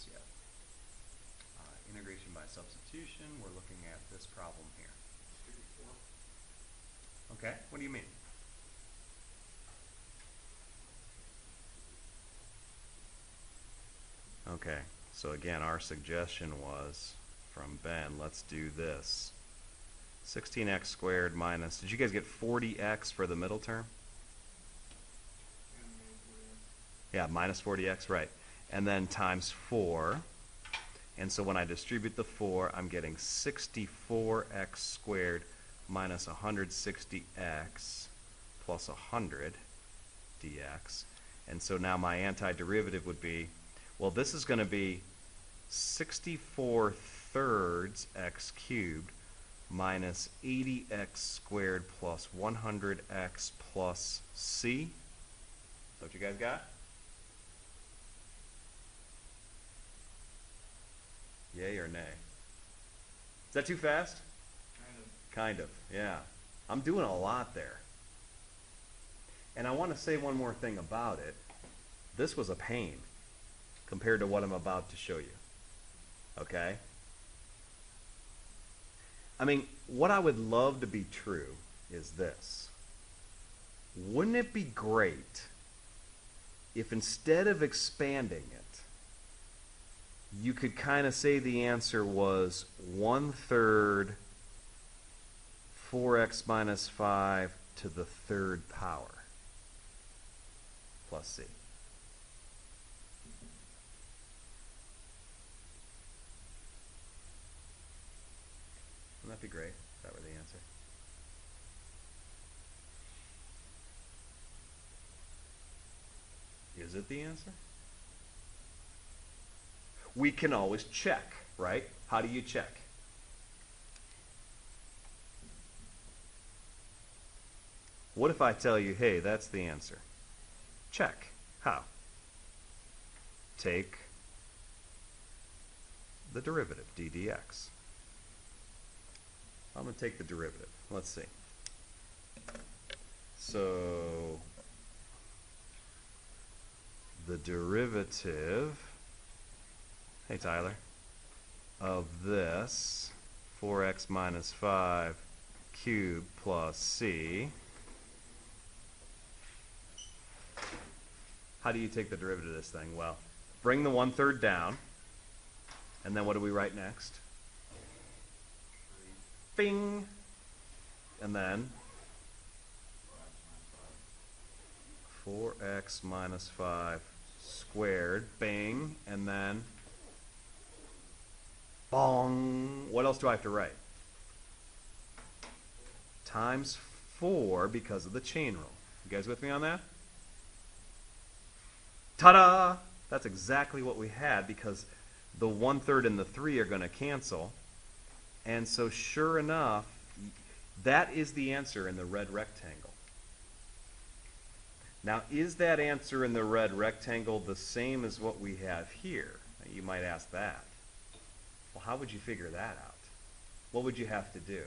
this yet. Uh, integration by substitution, we're looking at this problem here. Okay, what do you mean? Okay, so again, our suggestion was from Ben, let's do this. 16x squared minus, did you guys get 40x for the middle term? Yeah, minus 40x, right. And then times 4. And so when I distribute the 4, I'm getting 64x squared minus 160x plus 100 dx. And so now my antiderivative would be, well, this is going to be 64 thirds x cubed minus 80x squared plus 100x plus c. Is what you guys got? Yay or nay? Is that too fast? Kind of, Kind of, yeah. I'm doing a lot there. And I want to say one more thing about it. This was a pain compared to what I'm about to show you. Okay? I mean, what I would love to be true is this. Wouldn't it be great if instead of expanding it, you could kind of say the answer was one third 4x minus 5 to the third power plus c. Wouldn't that be great if that were the answer? Is it the answer? We can always check, right? How do you check? What if I tell you, hey, that's the answer? Check. How? Take the derivative, d dx. I'm going to take the derivative. Let's see. So the derivative, hey Tyler, of this 4x minus 5 cubed plus c. How do you take the derivative of this thing? Well, bring the one third down, and then what do we write next? Bing. And then 4x minus 5 squared. Bing. And then bong. What else do I have to write? Times 4 because of the chain rule. You guys with me on that? Ta-da! That's exactly what we had because the one-third and the 3 are going to cancel. And so sure enough, that is the answer in the red rectangle. Now, is that answer in the red rectangle the same as what we have here? You might ask that. Well, how would you figure that out? What would you have to do?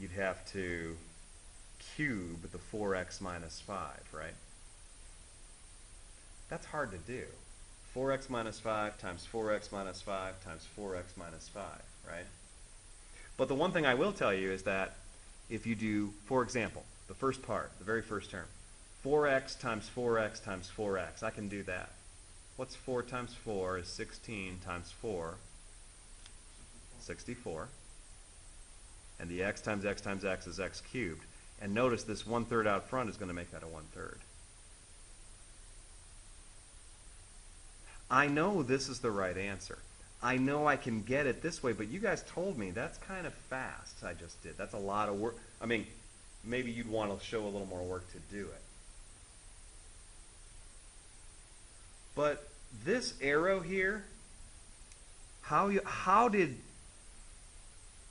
You'd have to cube the 4x minus 5, right? That's hard to do. 4x minus 5 times 4x minus 5 times 4x minus 5, right? But the one thing I will tell you is that if you do, for example, the first part, the very first term, 4x times 4x times 4x, I can do that. What's 4 times 4 is 16 times 4, 64. And the x times x times x is x cubed. And notice this one third out front is going to make that a one third. I know this is the right answer. I know I can get it this way, but you guys told me that's kind of fast. I just did. That's a lot of work. I mean, maybe you'd want to show a little more work to do it. But this arrow here, how you, how did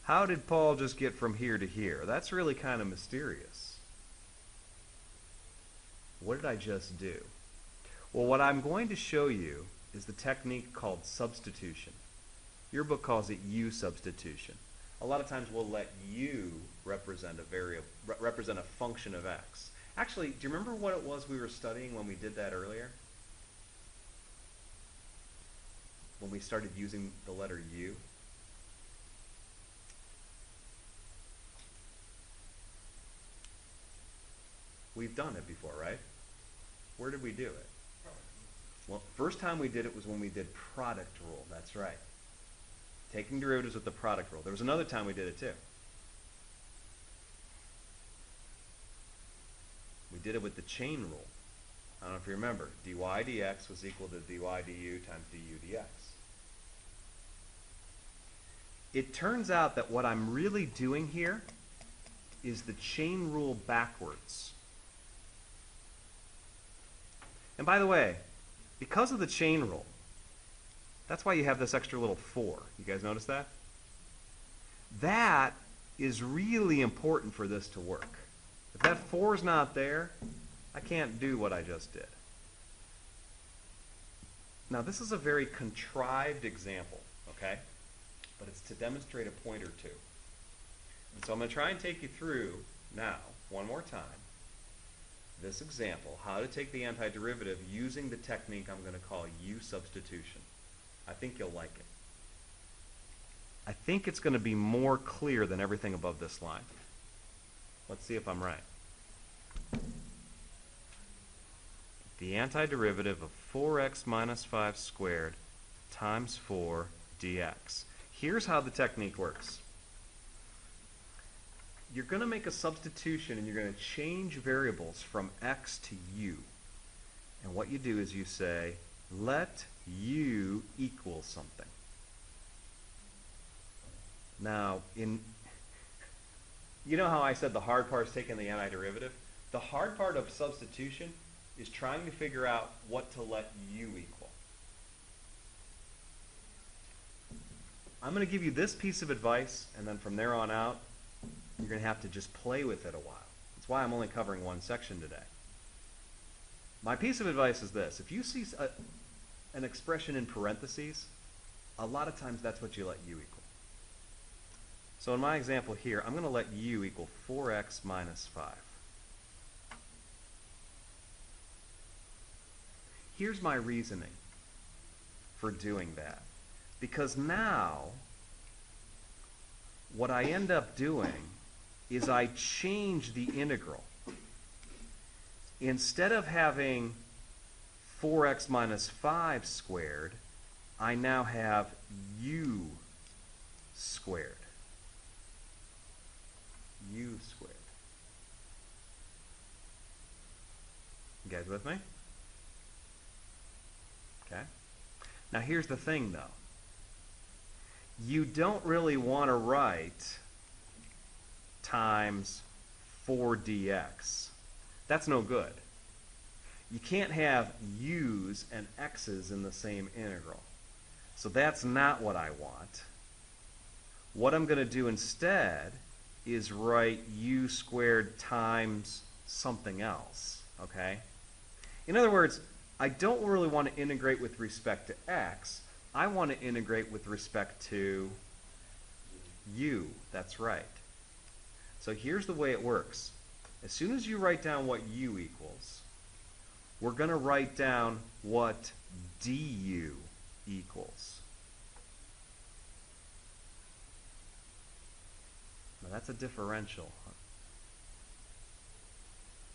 how did Paul just get from here to here? That's really kind of mysterious. What did I just do? Well, what I'm going to show you is the technique called substitution. Your book calls it U substitution. A lot of times we'll let U represent a variable, re represent a function of x. Actually, do you remember what it was we were studying when we did that earlier? When we started using the letter U? We've done it before, right? Where did we do it? Well, first time we did it was when we did product rule. That's right. Taking derivatives with the product rule. There was another time we did it too. We did it with the chain rule. I don't know if you remember. dy dx was equal to dy du times du dx. It turns out that what I'm really doing here is the chain rule backwards. And by the way, because of the chain rule, that's why you have this extra little 4. You guys notice that? That is really important for this to work. If that 4 is not there, I can't do what I just did. Now, this is a very contrived example, okay? But it's to demonstrate a point or two. And so I'm going to try and take you through now, one more time, this example, how to take the antiderivative using the technique I'm going to call U substitution. I think you'll like it. I think it's going to be more clear than everything above this line. Let's see if I'm right. The antiderivative of 4x minus 5 squared times 4 dx. Here's how the technique works you're going to make a substitution and you're going to change variables from x to u. And what you do is you say, let u equal something. Now, in you know how I said the hard part is taking the antiderivative? The hard part of substitution is trying to figure out what to let u equal. I'm going to give you this piece of advice, and then from there on out, you're going to have to just play with it a while. That's why I'm only covering one section today. My piece of advice is this. If you see a, uh, an expression in parentheses, a lot of times that's what you let u equal. So in my example here, I'm going to let u equal 4x minus 5. Here's my reasoning for doing that. Because now, what I end up doing is I change the integral. Instead of having 4x minus 5 squared, I now have u squared. u squared. You guys with me? Okay. Now here's the thing, though. You don't really want to write times 4dx. That's no good. You can't have u's and x's in the same integral. So that's not what I want. What I'm going to do instead is write u squared times something else, okay? In other words, I don't really want to integrate with respect to x. I want to integrate with respect to u. That's right. So here's the way it works. As soon as you write down what u equals, we're going to write down what du equals. Now that's a differential.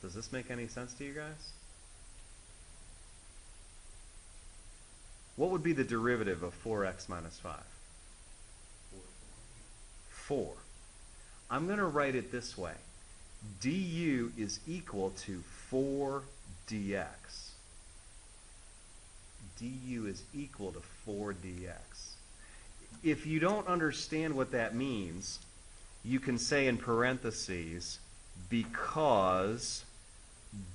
Does this make any sense to you guys? What would be the derivative of 4x minus 5? 4. I'm going to write it this way. du is equal to 4 dx. du is equal to 4 dx. If you don't understand what that means, you can say in parentheses, because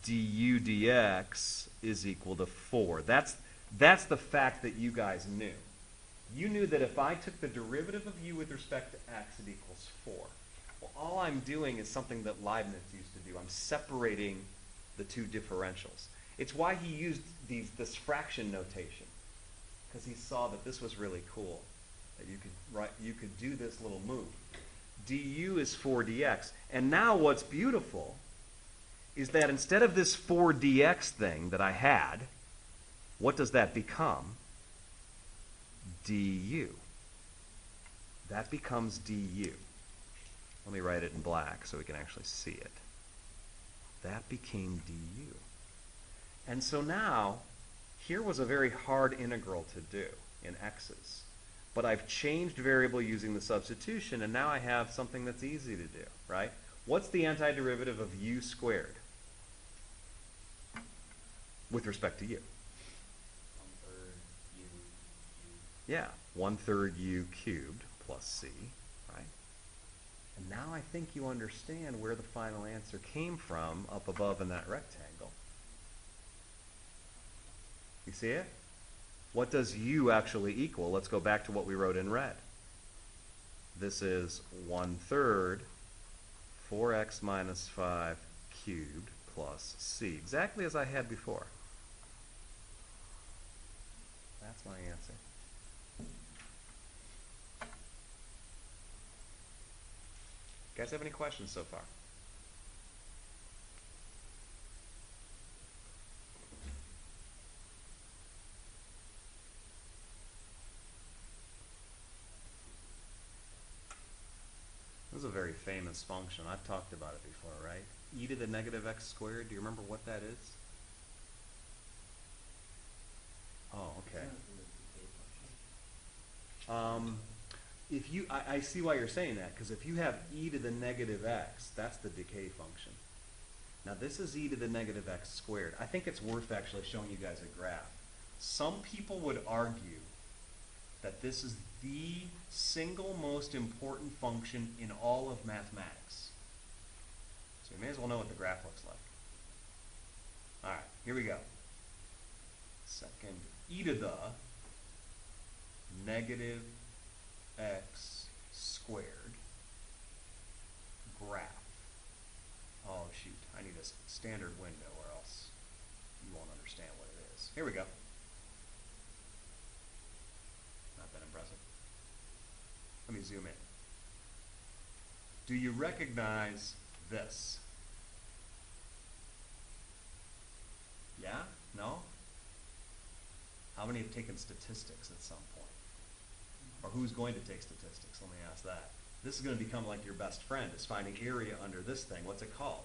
du dx is equal to 4. That's, that's the fact that you guys knew. You knew that if I took the derivative of u with respect to x, it equals 4. Well, all I'm doing is something that Leibniz used to do. I'm separating the two differentials. It's why he used these, this fraction notation, because he saw that this was really cool, that you could, write, you could do this little move. du is 4 dx. And now what's beautiful is that instead of this 4 dx thing that I had, what does that become? du. That becomes du. Let me write it in black so we can actually see it. That became du. And so now, here was a very hard integral to do in x's. But I've changed variable using the substitution, and now I have something that's easy to do, right? What's the antiderivative of u squared with respect to u? One-third u, u. Yeah, one third u cubed plus c, right? And now I think you understand where the final answer came from up above in that rectangle. You see it? What does u actually equal? Let's go back to what we wrote in red. This is one third 4x minus 5 cubed plus c, exactly as I had before. That's my answer. Guys have any questions so far? This is a very famous function. I've talked about it before, right? e to the negative x squared. Do you remember what that is? Oh, okay. Isn't it the decay function? Um, if you, I, I see why you're saying that, because if you have e to the negative x, that's the decay function. Now this is e to the negative x squared. I think it's worth actually showing you guys a graph. Some people would argue that this is the single most important function in all of mathematics. So you may as well know what the graph looks like. All right, here we go. Second, e to the negative x squared graph. Oh shoot, I need a standard window or else you won't understand what it is. Here we go. Not that impressive. Let me zoom in. Do you recognize this? Yeah? No? How many have taken statistics at some point? Or who's going to take statistics? Let me ask that. This is going to become like your best friend, is finding area under this thing. What's it called?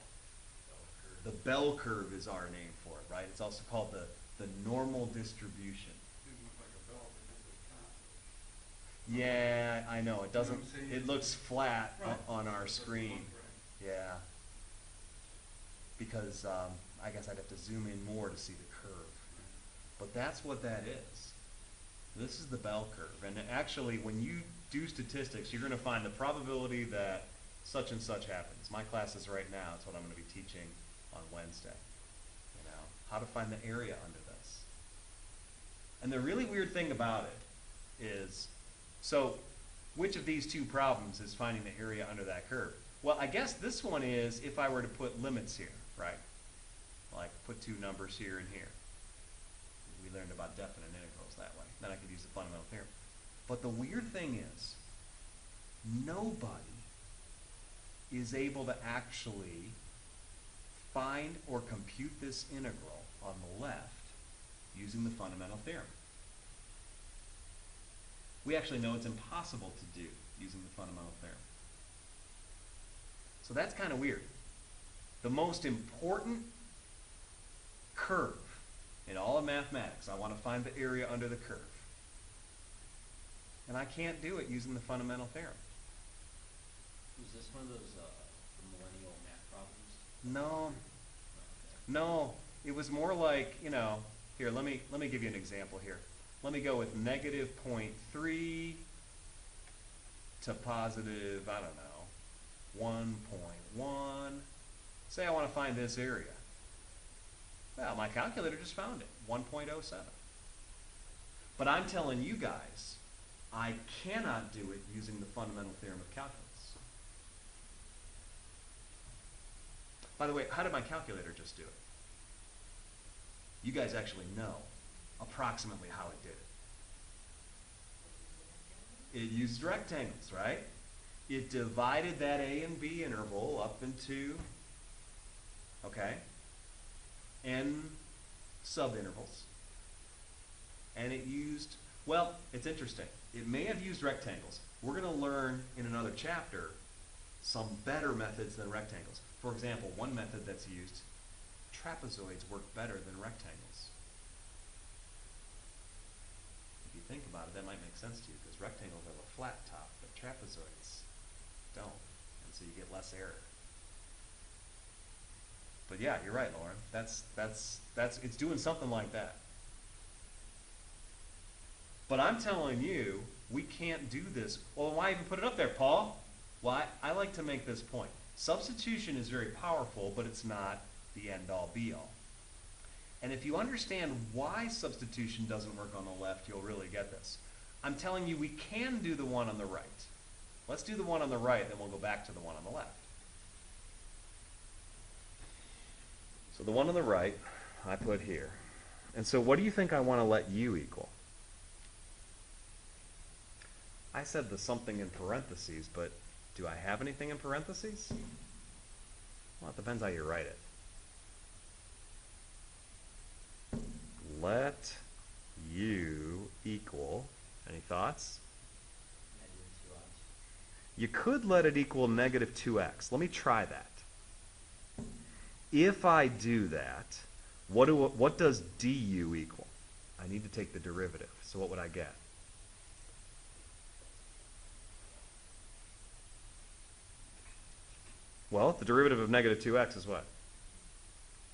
The bell curve is our name for it, right? It's also called the, the normal distribution. Like a bell, Yeah, I know, it doesn't, saying? it looks flat Right. on our screen. Yeah. Because, um, I guess I'd have to zoom in more to see the curve. But that's what that is. This is the bell curve. And actually, when you do statistics, you're gonna find the probability that such and such happens. My class is right now, it's what I'm gonna be teaching on Wednesday. You know, how to find the area under this. And the really weird thing about it is, so which of these two problems is finding the area under that curve? Well, I guess this one is if I were to put limits here, right? Like put two numbers here and here. We learned about definite. Then I could use the fundamental theorem. But the weird thing is, nobody is able to actually find or compute this integral on the left using the fundamental theorem. We actually know it's impossible to do using the fundamental theorem. So that's kind of weird. The most important curve in all of mathematics, I want to find the area under the curve. And I can't do it using the fundamental theorem. Was this one of those, uh, millennial math problems? No, no, it was more like, you know, here, let me, let me give you an example here. Let me go with negative point 0.3 to positive, I don't know, one point one. Say I want to find this area. Well, my calculator just found it, one point oh seven. But I'm telling you guys, I cannot do it using the fundamental theorem of calculus. By the way, how did my calculator just do it? You guys actually know approximately how it did it. It used rectangles, right? It divided that A and B interval up into, okay, n subintervals. And it used Well, it's interesting. It may have used rectangles. We're going to learn in another chapter some better methods than rectangles. For example, one method that's used, trapezoids work better than rectangles. If you think about it, that might make sense to you because rectangles have a flat top, but trapezoids don't. And so you get less error. But yeah, you're right, Lauren. That's that's that's it's doing something like that. But I'm telling you, we can't do this. Well, why even put it up there, Paul? Why? I like to make this point. Substitution is very powerful, but it's not the end all be all. And if you understand why substitution doesn't work on the left, you'll really get this. I'm telling you, we can do the one on the right. Let's do the one on the right, then we'll go back to the one on the left. So the one on the right, I put here. And so what do you think I want to let u equal? I said the something in parentheses, but do I have anything in parentheses? Well, it depends how you write it. Let u equal, any thoughts? Negative two x. You could let it equal negative 2x. Let me try that. If I do that, what, do, what does du equal? I need to take the derivative. So what would I get? Well, the derivative of negative 2x is what?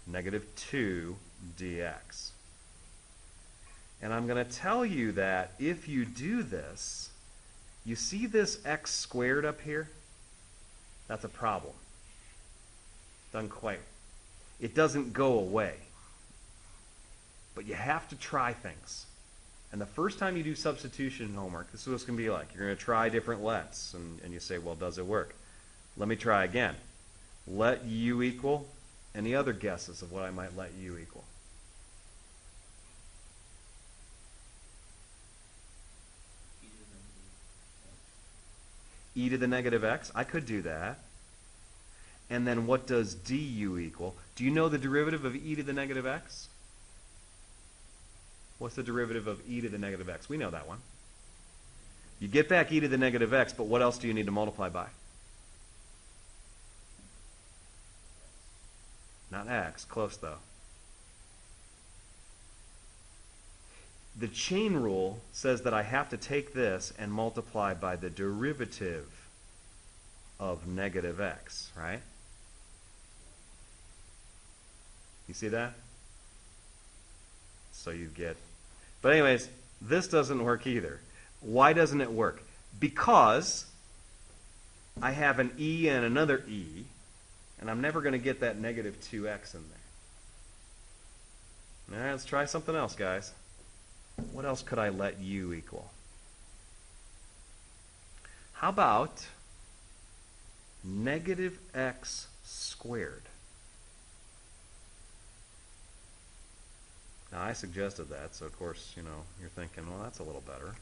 Negative 2 dx. And I'm going to tell you that if you do this, you see this x squared up here? That's a problem. Doesn't quite. It doesn't go away. But you have to try things. And the first time you do substitution homework, this is what it's going to be like. You're going to try different lets, and, and you say, well, does it work? Let me try again. Let u equal. Any other guesses of what I might let u equal? E to the e to the negative x. I could do that. And then what does du equal? Do you know the derivative of e to the negative x? What's the derivative of e to the negative x? We know that one. You get back e to the negative x, but what else do you need to multiply by? Not x. Close, though. The chain rule says that I have to take this and multiply by the derivative of negative x, right? You see that? So you get. But, anyways, this doesn't work either. Why doesn't it work? Because I have an e and another e, and I'm never going to get that negative 2x in there. All right, let's try something else, guys. What else could I let u equal? How about negative x squared? Now, I suggested that, so of course, you know, you're thinking, well, that's a little better.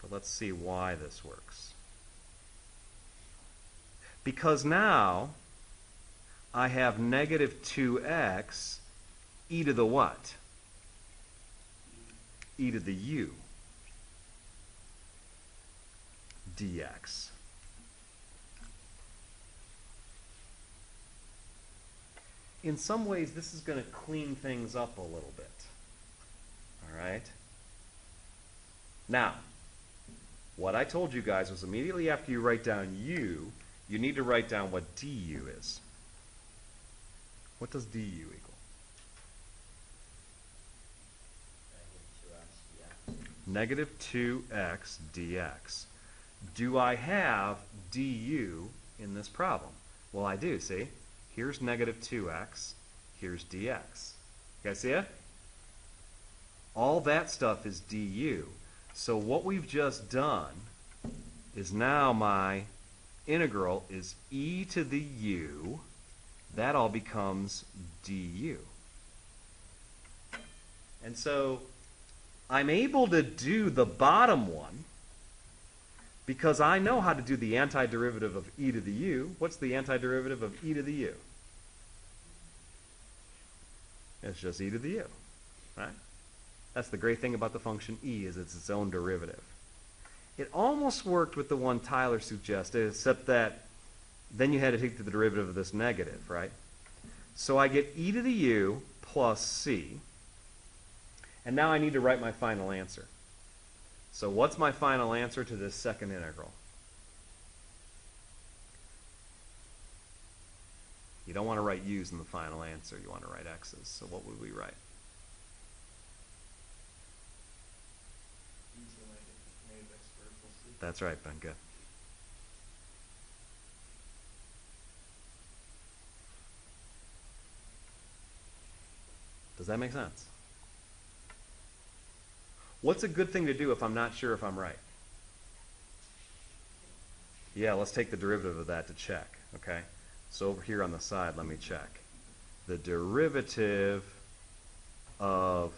But let's see why this works. Because now I have negative 2x e to the what? e to the u dx. In some ways, this is going to clean things up a little bit. All right? Now, what I told you guys was immediately after you write down u, you need to write down what du is. What does du equal? Negative two x dx. negative Do I have du in this problem? Well, I do, see? Here's negative 2x, here's dx. You guys see it? All that stuff is du. So what we've just done is now my integral is e to the u. That all becomes du. And so I'm able to do the bottom one because I know how to do the antiderivative of e to the u. What's the antiderivative of e to the u? It's just e to the u, right? That's the great thing about the function e is it's its own derivative. It almost worked with the one Tyler suggested, except that then you had to take the derivative of this negative, right? So I get e to the u plus c. And now I need to write my final answer. So what's my final answer to this second integral? You don't want to write u's in the final answer. You want to write x's. So what would we write? to the negative, negative x squared plus c. That's right, Ben. Good. Does that make sense? What's a good thing to do if I'm not sure if I'm right? Yeah, let's take the derivative of that to check, okay? So over here on the side, let me check. The derivative of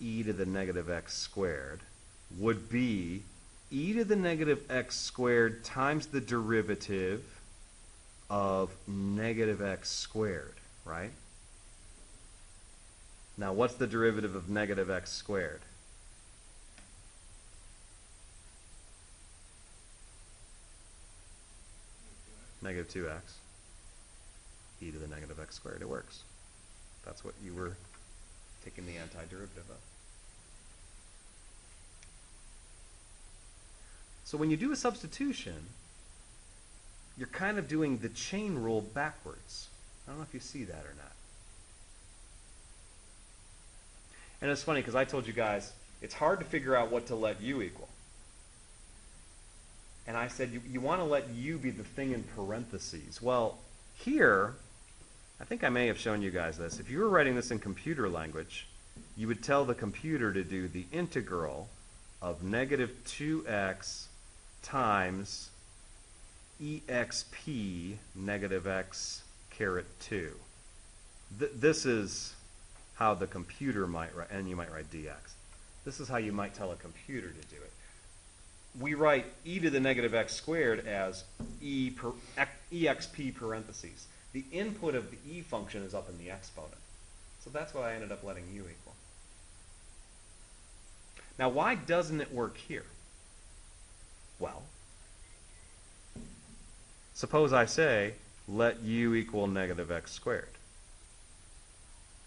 e to the negative x squared would be e to the negative x squared times the derivative of negative x squared, right? Now, what's the derivative of negative x squared? Negative 2x. e to the negative x squared. It works. That's what you were taking the antiderivative of. So when you do a substitution, you're kind of doing the chain rule backwards. I don't know if you see that or not. And it's funny because I told you guys it's hard to figure out what to let u equal. And I said you, you want to let u be the thing in parentheses. Well, here, I think I may have shown you guys this. If you were writing this in computer language, you would tell the computer to do the integral of negative 2x times exp negative x caret 2. Th- this is how the computer might write, and you might write dx. This is how you might tell a computer to do it. We write e to the negative x squared as e per, exp parentheses. The input of the e function is up in the exponent. So that's what I ended up letting u equal. Now, why doesn't it work here? Well, suppose I say, let u equal negative x squared.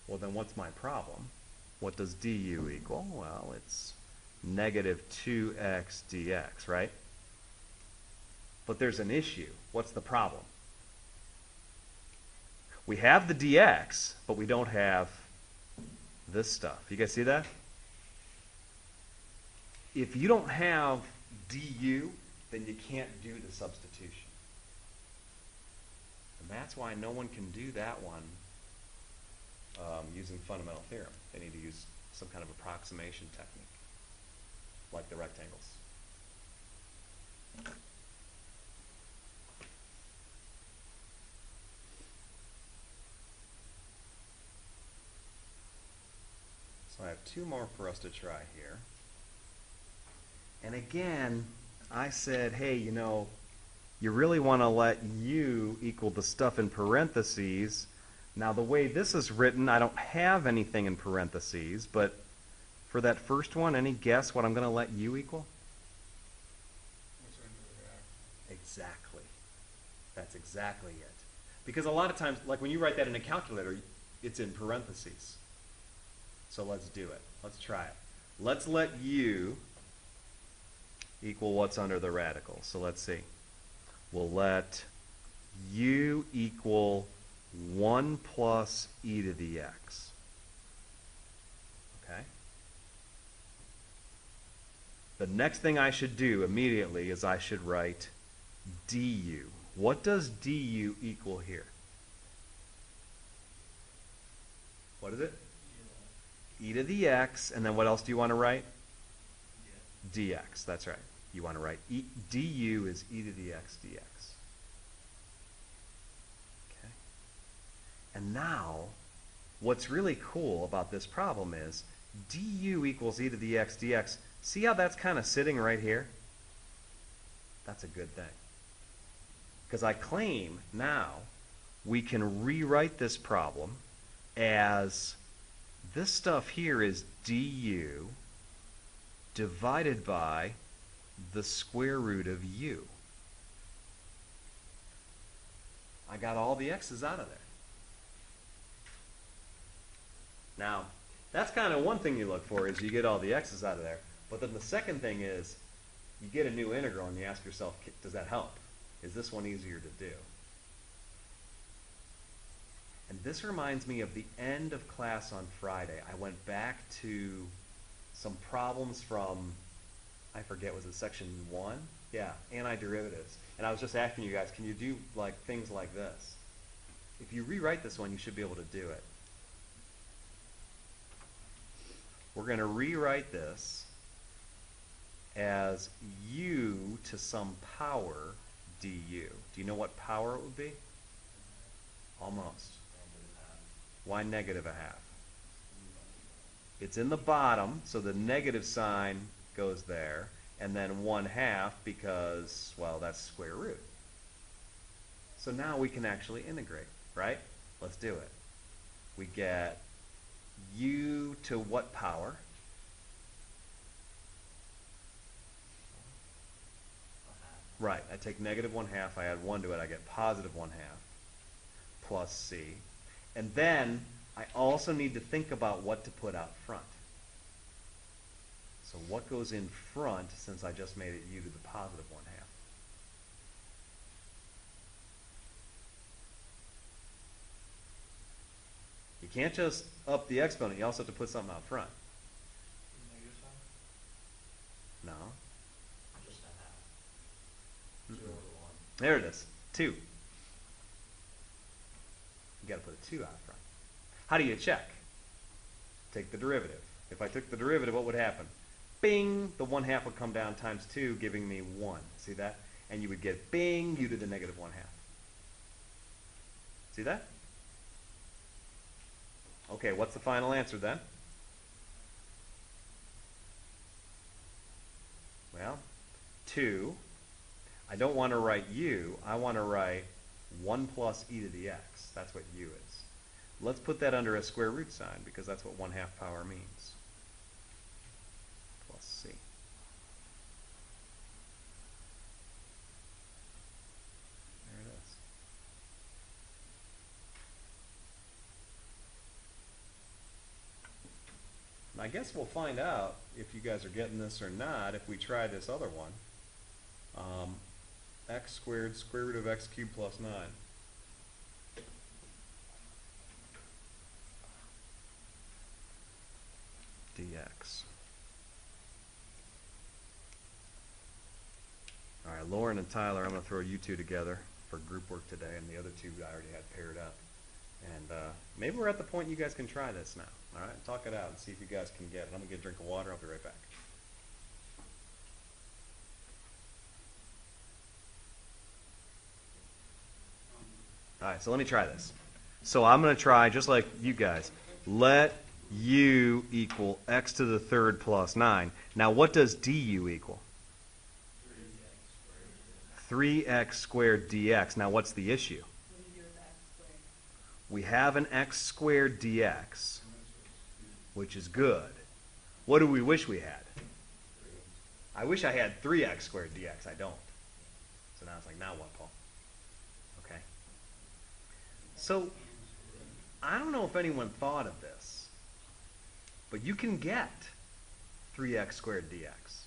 Well, then what's my problem? What does du equal? Well, it's negative 2x dx, right? But there's an issue. What's the problem? We have the dx, but we don't have this stuff. You guys see that? If you don't have du, then you can't do the substitution. And that's why no one can do that one um, using fundamental theorem. They need to use some kind of approximation technique, like the rectangles. So I have two more for us to try here. And again, I said, hey, you know, you really want to let u equal the stuff in parentheses. Now, the way this is written, I don't have anything in parentheses, but for that first one, any guess what I'm going to let u equal? Exactly. That's exactly it. Because a lot of times, like when you write that in a calculator, it's in parentheses. So let's do it. Let's try it. Let's let u equal what's under the radical. So let's see. We'll let u equal 1 plus e to the x. Okay? The next thing I should do immediately is I should write du. What does du equal here? What is it? e to the x, and then what else do you want to write? dx. That's right. You want to write e, du is e to the x dx. Okay. And now, what's really cool about this problem is du equals e to the x dx. See how that's kind of sitting right here? That's a good thing. Because I claim now we can rewrite this problem as This stuff here is du divided by the square root of u. I got all the x's out of there. Now, that's kind of one thing you look for is you get all the x's out of there. But then the second thing is you get a new integral and you ask yourself, does that help? Is this one easier to do? And this reminds me of the end of class on Friday. I went back to some problems from, I forget, was it section one? Yeah, antiderivatives. And I was just asking you guys, can you do like things like this? If you rewrite this one, you should be able to do it. We're going to rewrite this as u to some power du. Do you know what power it would be? Almost. Why negative a half? It's in the bottom, so the negative sign goes there, and then one half because, well, that's square root. So now we can actually integrate, right? Let's do it. We get U to what power? Right, I take negative 1 half, I add 1 to it, I get positive 1 half plus C. And then I also need to think about what to put out front. So what goes in front since I just made it u to the positive 1 half. Can't just up the exponent, you also have to put something out front. No. There it is. Two. You gotta put a two out front. How do you check? Take the derivative. If I took the derivative, what would happen? Bing! The one half would come down times two, giving me one. See that? And you would get bing, u to the negative one half. See that? Okay, what's the final answer then? Well, two. I don't want to write u. I want to write 1 plus e to the x. That's what u is. Let's put that under a square root sign because that's what 1 half power means. Plus c. There it is. And I guess we'll find out if you guys are getting this or not if we try this other one. Um, x squared square root of x cubed plus 9. dx. All right, Lauren and Tyler, I'm going to throw you two together for group work today, and the other two I already had paired up. And uh, maybe we're at the point you guys can try this now. All right, talk it out and see if you guys can get it. I'm going to get a drink of water. I'll be right back. All right, so let me try this. So I'm going to try, just like you guys, let u equal x to the third plus 9. Now, what does du equal? 3x squared dx. Now, what's the issue? What do you do with x squared? We have an x squared dx, which is good. What do we wish we had? I wish I had 3x squared dx. I don't. So now it's like, now what, Paul? Okay. So, I don't know if anyone thought of this, but you can get 3x squared dx.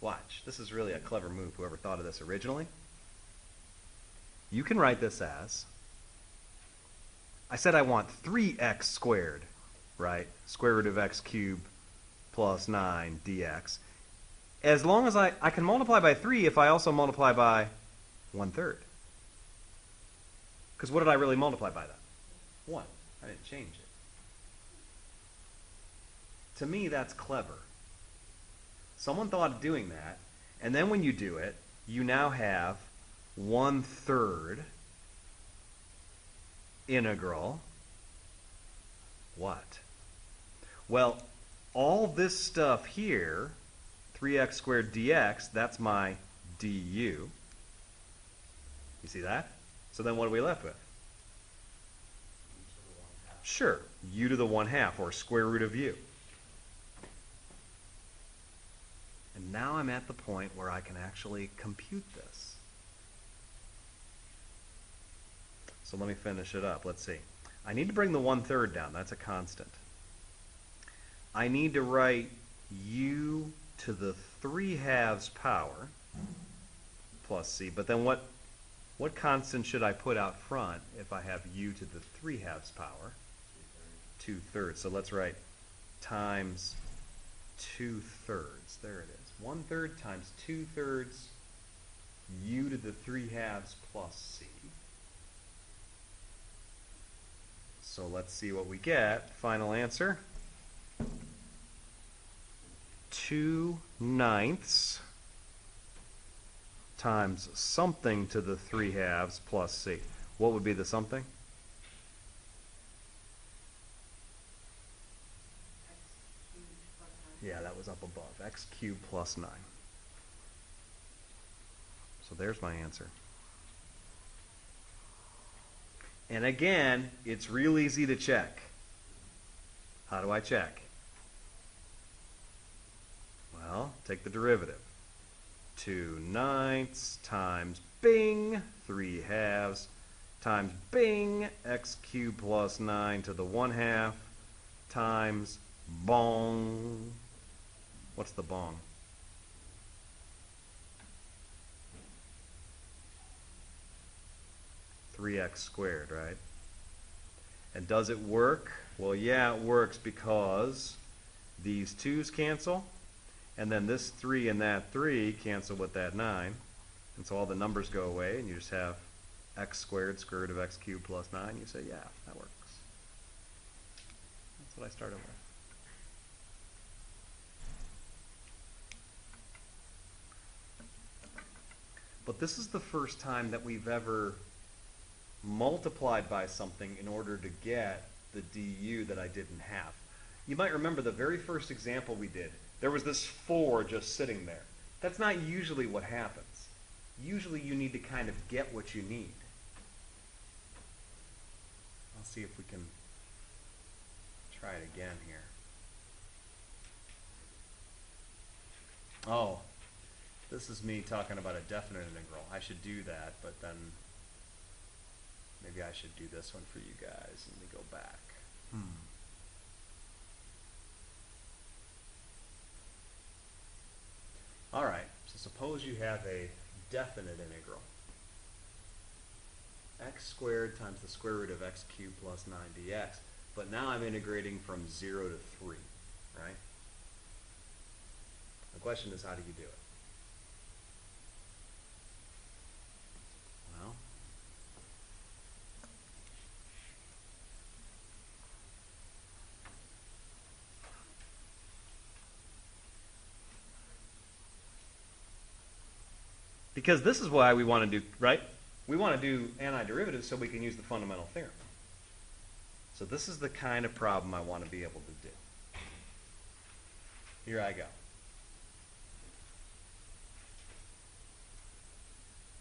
Watch. This is really a clever move, whoever thought of this originally. You can write this as I said I want 3x squared, right? Square root of x cubed plus 9 dx. As long as I, I can multiply by 3 if I also multiply by 1 third. Because what did I really multiply by that? 1. I didn't change it. To me, that's clever. Someone thought of doing that, and then when you do it, you now have 1 third integral what? Well, all this stuff here, 3x squared dx, that's my du. You see that? So then what are we left with? Sure, u to the 1 half, or square root of u. And now I'm at the point where I can actually compute this. So let me finish it up. Let's see. I need to bring the one-third down. That's a constant. I need to write u to the 3 halves power plus c. But then what, what constant should I put out front if I have u to the 3 halves power? Two-thirds. So let's write times two-thirds. There it is. One-third times two-thirds u to the 3 halves plus c. So let's see what we get. Final answer. 2 ninths times something to the 3 halves plus c. What would be the something? Yeah, that was up above. x cubed plus 9. So there's my answer. And again, it's real easy to check. How do I check? Well, take the derivative. 2 ninths times bing, 3 halves, times bing, x cubed plus 9 to the 1 half, times bong. What's the bong? Three x squared, right? And does it work? Well, yeah, it works because these 2's cancel, and then this 3 and that 3 cancel with that 9. And so all the numbers go away, and you just have x squared, square root of x cubed plus 9. You say, yeah, that works. That's what I started with. But this is the first time that we've ever multiplied by something in order to get the du that I didn't have. You might remember the very first example we did. There was this 4 just sitting there. That's not usually what happens. Usually you need to kind of get what you need. I'll see if we can try it again here. Oh, this is me talking about a definite integral. I should do that, but then maybe I should do this one for you guys. Let me go back. Hmm. All right, so suppose you have a definite integral. x squared times the square root of x cubed plus 9 dx. But now I'm integrating from 0 to 3, right? The question is, how do you do it? Well, because this is why we want to do, right? We want to do antiderivatives so we can use the fundamental theorem. So this is the kind of problem I want to be able to do. Here I go.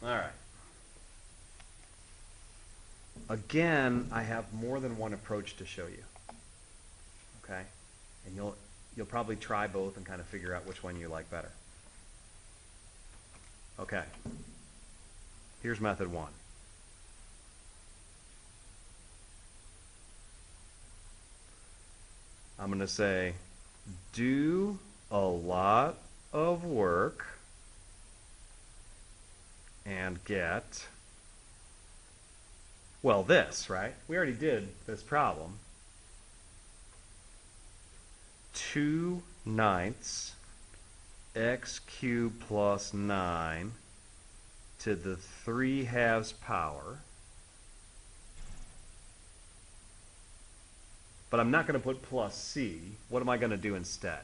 All right. Again, I have more than one approach to show you. Okay? And you'll you'll probably try both and kind of figure out which one you like better. Okay. Here's method 1. I'm going to say do a lot of work and get, well, this, right? We already did this problem. 2 ninths x cubed plus 9 to the 3 halves power. But I'm not going to put plus c. What am I going to do instead?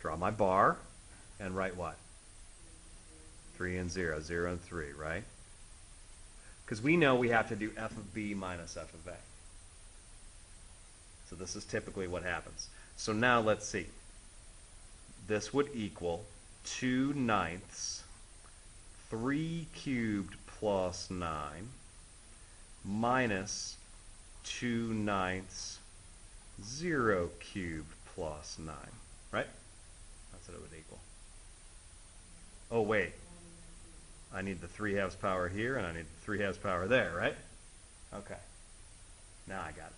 Draw my bar and write what? 3 and 0, 0 and 3, right? Because we know we have to do f of b minus f of a. So this is typically what happens. So now let's see. This would equal 2 ninths, 3 cubed plus 9, minus 2 ninths 0 cubed plus 9, right? That's what it would equal. Oh, wait. I need the 3 halves power here, and I need the 3 halves power there, right? Okay. Now I got it.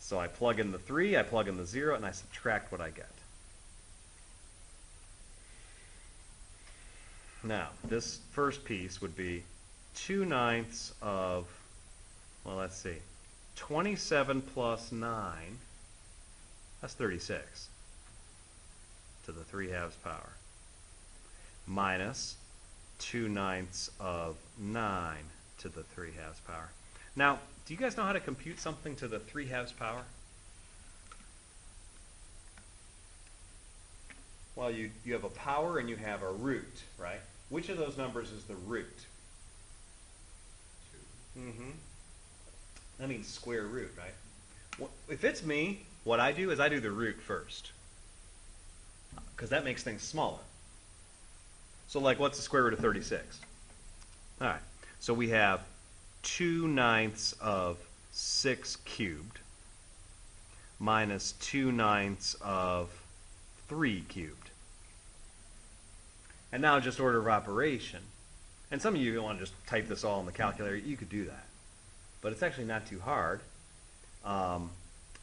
So I plug in the 3, I plug in the 0, and I subtract what I get. Now, this first piece would be 2 ninths of, well, let's see, 27 plus 9, that's 36 to the 3 halves power, minus 2 ninths of 9 to the 3 halves power. Now, do you guys know how to compute something to the 3 halves power? Well, you, you have a power and you have a root, right? Which of those numbers is the root? Mm-hmm. That means square root, right? If it's me, what I do is I do the root first. Because that makes things smaller. So, like, what's the square root of 36? All right. So we have 2 ninths of 6 cubed minus 2 ninths of 3 cubed. And now just order of operation. And some of you want to just type this all in the calculator. You could do that. But it's actually not too hard. Um,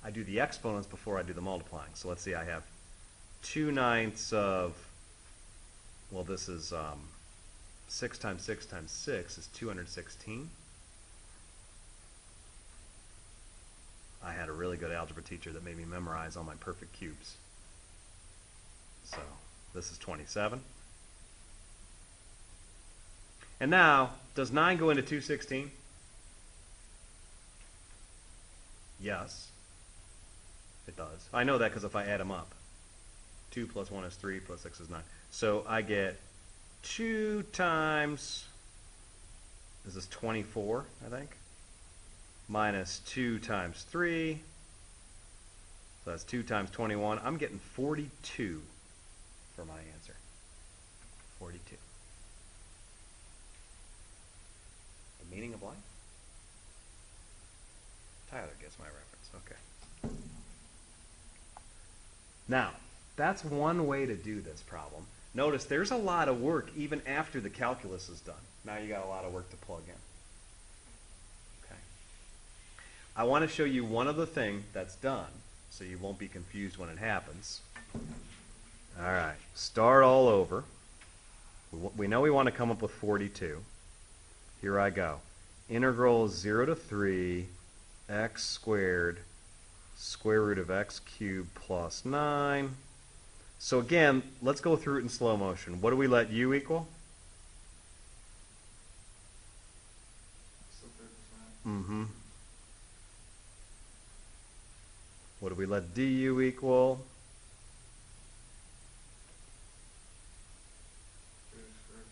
I do the exponents before I do the multiplying. So let's see, I have 2 ninths of, well, this is um, 6 times 6 times 6 is 216. I had a really good algebra teacher that made me memorize all my perfect cubes. So this is 27. And now, does 9 go into 216? Yes. It does. I know that because if I add them up, 2 plus 1 is 3, plus 6 is 9. So I get 2 times, this is this 24, I think? Minus 2 times 3. So that's 2 times 21. I'm getting 42 for my answer. 42. The meaning of life? Tyler gets my reference. Okay. Now, that's one way to do this problem. Notice there's a lot of work even after the calculus is done. Now you got a lot of work to plug in. Okay. I want to show you one other thing that's done so you won't be confused when it happens. All right, start all over. We, we know we want to come up with 42. Here I go. Integral 0 to 3 x squared square root of x cubed plus 9. So again, let's go through it in slow motion. What do we let u equal? Mm-hmm. What do we let du equal? Three squared.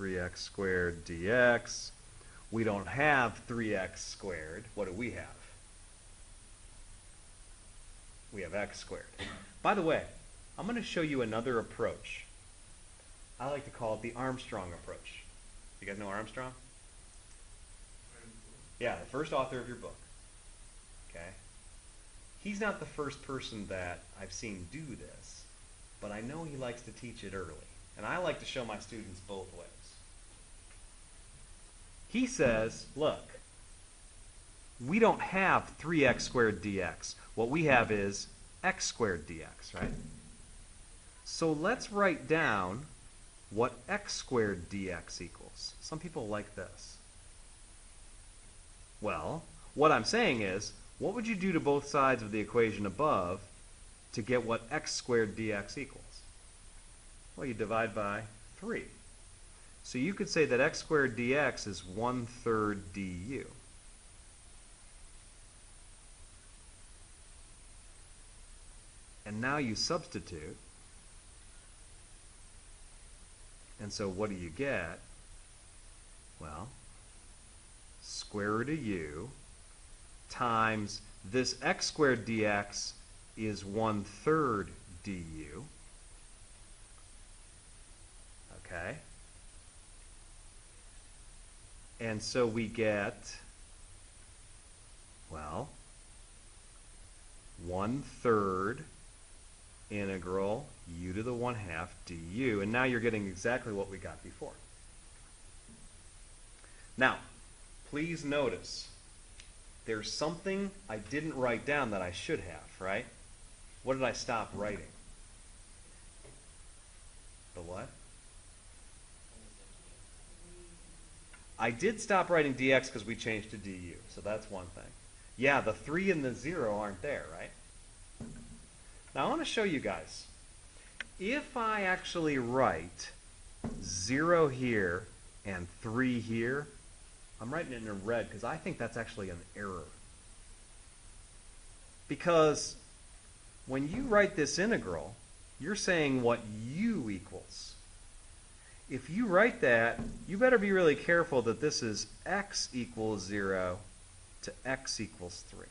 3x squared dx. We don't have 3x squared. What do we have? We have x squared. By the way, I'm going to show you another approach. I like to call it the Armstrong approach. You guys know Armstrong? Yeah, the first author of your book. Okay? He's not the first person that I've seen do this, but I know he likes to teach it early. And I like to show my students both ways. He says, look, we don't have 3x squared dx. What we have is x squared dx, right? So let's write down what x squared dx equals. Some people like this. Well, what I'm saying is, what would you do to both sides of the equation above to get what x squared dx equals? Well, you divide by 3. So you could say that x squared dx is 1 third du. And now you substitute. And so what do you get? Well, square root of u times this x squared dx is 1 third du. Okay? And so we get Well, one third integral u to the one half du, and now you're getting exactly what we got before. Now, please notice there's something I didn't write down that I should have, right? What did I stop writing? The what? I did stop writing dx because we changed to du, so that's one thing. Yeah, the 3 and the 0 aren't there, right? Now I want to show you guys. If I actually write 0 here and 3 here, I'm writing it in red because I think that's actually an error. Because when you write this integral, you're saying what u equals. If you write that, you better be really careful that this is x equals 0 to x equals 3.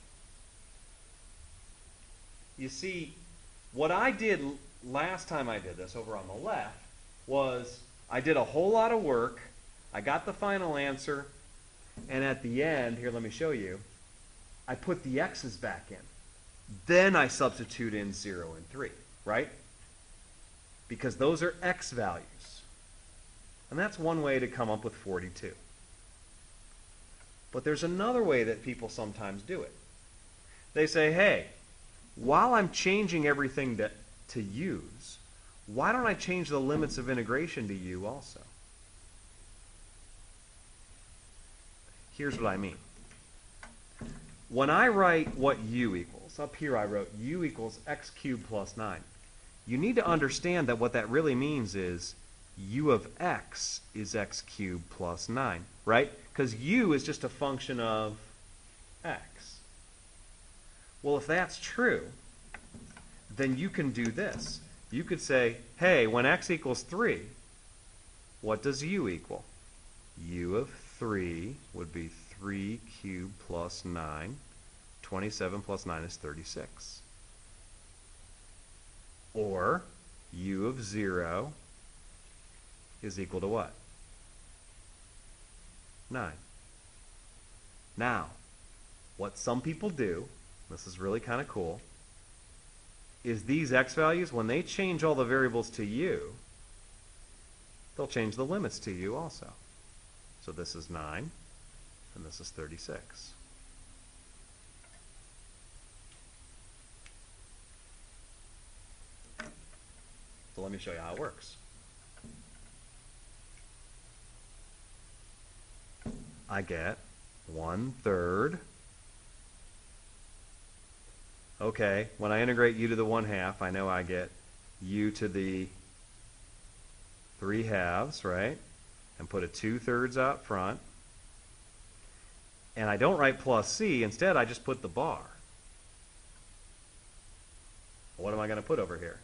You see, what I did last time I did this over on the left was I did a whole lot of work, I got the final answer, and at the end, here let me show you, I put the x's back in. Then I substitute in 0 and 3, right? Because those are x values. And that's one way to come up with 42. But there's another way that people sometimes do it. They say, hey, while I'm changing everything to, to use, why don't I change the limits of integration to u also? Here's what I mean. When I write what u equals, up here I wrote u equals x cubed plus 9. You need to understand that what that really means is u of x is x cubed plus 9, right? Because u is just a function of x. Well, if that's true, then you can do this. You could say, hey, when x equals 3, what does u equal? u of 3 would be 3 cubed plus 9. 27 plus 9 is 36. Or u of 0 is equal to what? 9. Now, what some people do, this is really kind of cool, is these x values, when they change all the variables to u, they'll change the limits to u also. So this is 9, and this is 36. So let me show you how it works. I get one third. Okay, when I integrate u to the one half, I know I get u to the three halves, right? And put a two thirds out front. And I don't write plus c, instead I just put the bar. What am I going to put over here?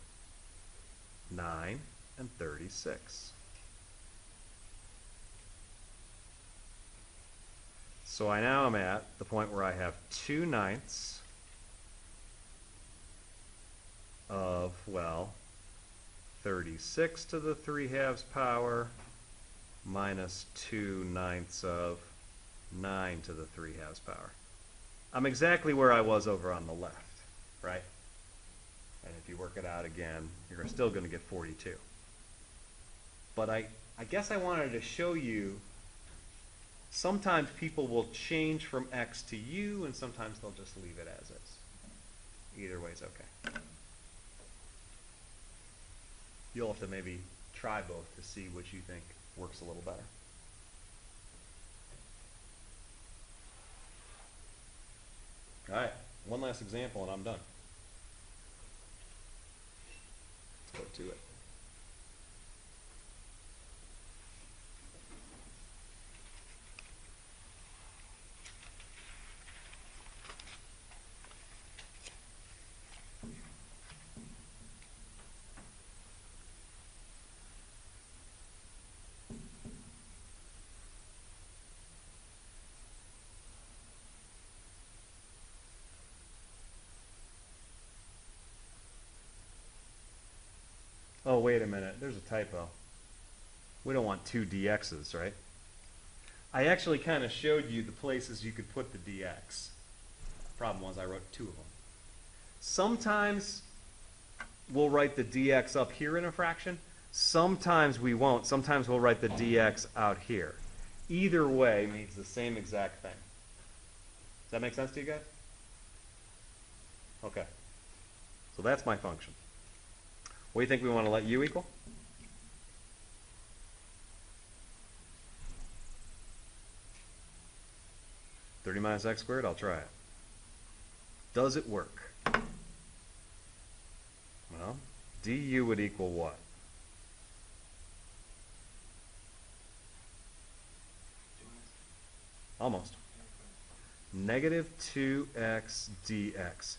9 and 36. So I now am at the point where I have 2 ninths of, well, 36 to the 3 halves power minus 2 ninths of 9 to the 3 halves power. I'm exactly where I was over on the left, right? And if you work it out again, you're still going to get 42. But I, I guess I wanted to show you sometimes people will change from x to u, and sometimes they'll just leave it as is. Either way is okay. You'll have to maybe try both to see which you think works a little better. All right, one last example and I'm done. Let's go to it. Oh, wait a a typo. We don't want two dx's, right? I actually kind of showed you the places you could put the dx. problem was I wrote two of them. Sometimes we'll write the dx up here in a fraction. Sometimes we won't. Sometimes we'll write the dx out here. Either way means the same exact thing. Does that make sense to you guys? Okay. So that's my function. What do you think we want to let u equal? Thirty minus x squared, I'll try it. Does it work? Well, du would equal what? Almost. Negative 2x dx.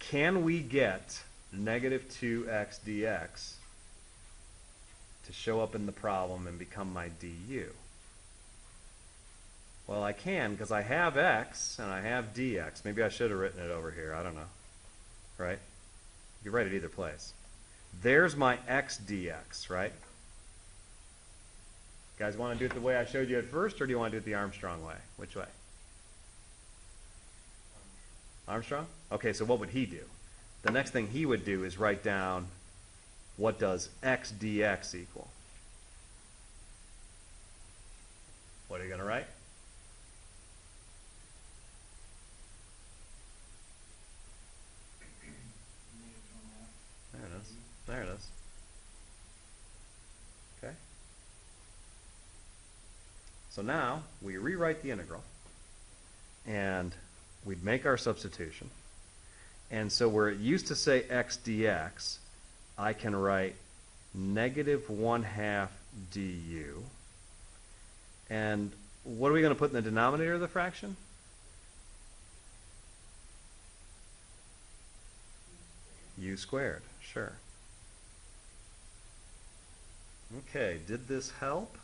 Can we get negative 2x dx to show up in the problem and become my du? Well, I can because I have x and I have dx. Maybe I should have written it over here. I don't know. Right? You write it either place. There's my x dx, right? Guys want to do it the way I showed you at first, or do you want to do it the Armstrong way? Which way? Armstrong? Okay, so what would he do? The next thing he would do is write down what does x dx equal? What are you going to write? There it is. There it is. Okay. So now we rewrite the integral and we'd make our substitution. And so where it used to say x dx, I can write negative 1 half du. And what are we going to put in the denominator of the fraction? u squared, sure. Okay, did this help?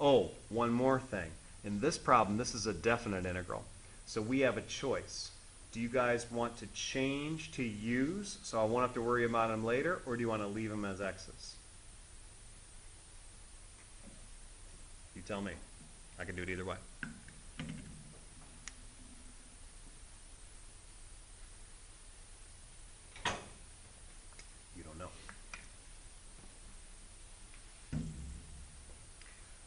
Oh, one more thing. In this problem, this is a definite integral. So we have a choice. Do you guys want to change to u's so I won't have to worry about them later, or do you want to leave them as x's? You tell me. I can do it either way. You don't know.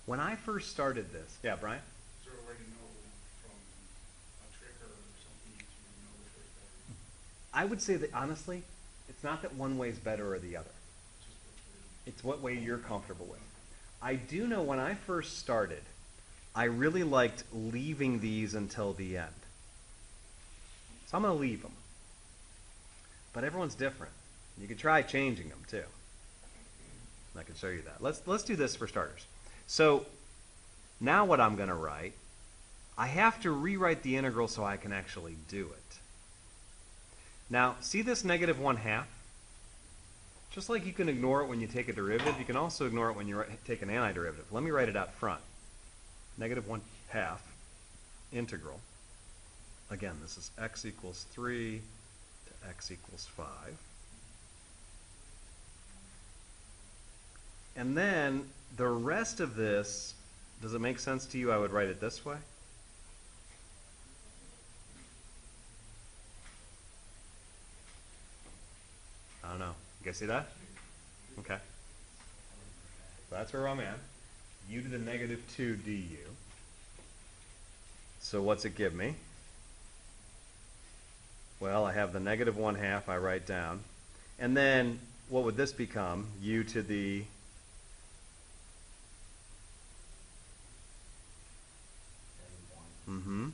When I first started this, yeah, Brian? Is there a way to know from a trick or something you know which way's better? I would say that honestly, it's not that one way is better or the other. Just which way? It's what way you're comfortable with. I do know when I first started, I really liked leaving these until the end. So I'm going to leave them. But everyone's different. You could try changing them too. I can show you that. Let's let's do this for starters. So now what I'm going to write, I have to rewrite the integral so I can actually do it. Now, see this negative 1 half? Just like you can ignore it when you take a derivative, you can also ignore it when you take an antiderivative. Let me write it out front. Negative 1 half integral. Again, this is x equals 3 to x equals 5. And then the rest of this, does it make sense to you? I would write it this way. I don't know. You guys see that? Okay. So that's where I'm at. u to the negative 2 du. So what's it give me? Well, I have the negative 1 half I write down. And then what would this become? u to the Mm-hmm.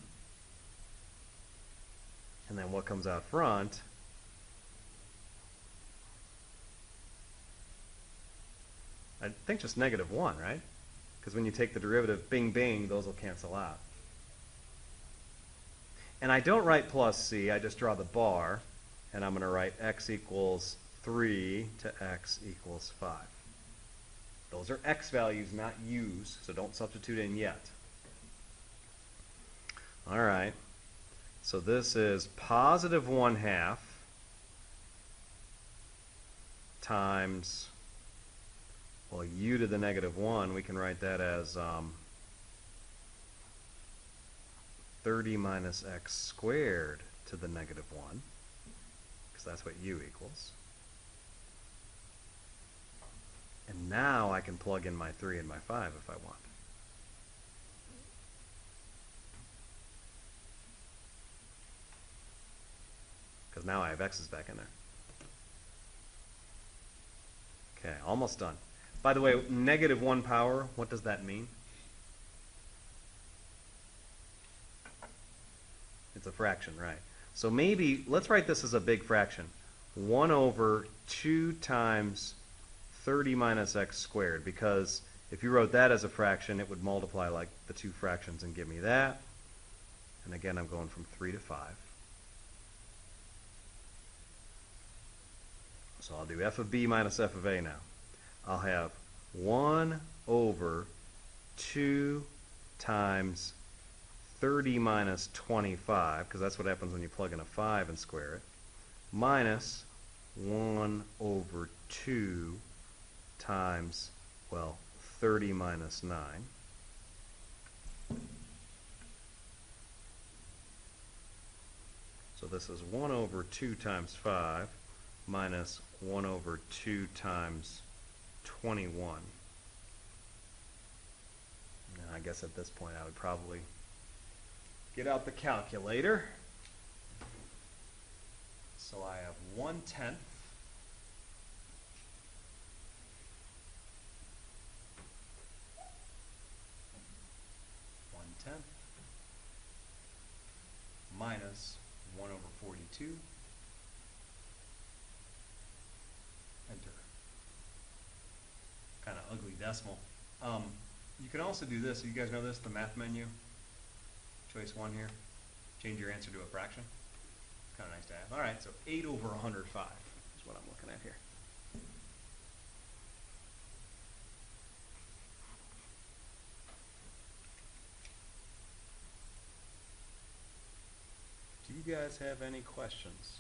And then what comes out front? I think just negative 1, right? Because when you take the derivative, bing, bing, those will cancel out. And I don't write plus c, I just draw the bar, and I'm going to write x equals 3 to x equals 5. Those are x values, not u's, so don't substitute in yet. All right. So this is positive 1 half times, well, u to the negative 1, we can write that as um, 30 minus x squared to the negative 1, because that's what u equals. And now I can plug in my 3 and my 5 if I want. Because now I have x's back in there. Okay, almost done. By the way, negative 1 power, what does that mean? It's a fraction, right. So maybe, let's write this as a big fraction. 1 over 2 times 30 minus x squared, because if you wrote that as a fraction, it would multiply like the two fractions and give me that. And again, I'm going from 3 to 5. So I'll do f of b minus f of a now. I'll have 1 over 2 times 30 minus 25, because that's what happens when you plug in a 5 and square it, minus 1 over 2 times, well, 30 minus 9. So this is 1 over 2 times 5 minus 1 over 2 times 21. And I guess at this point I would probably get out the calculator. So I have 1 tenth one tenth minus 1 over 42 Kind of ugly decimal. Um, you can also do this. You guys know this, the math menu? Choice one here. Change your answer to a fraction. It's Kind of nice to have. All right, so eight over one hundred five is what I'm looking at here. Do you guys have any questions?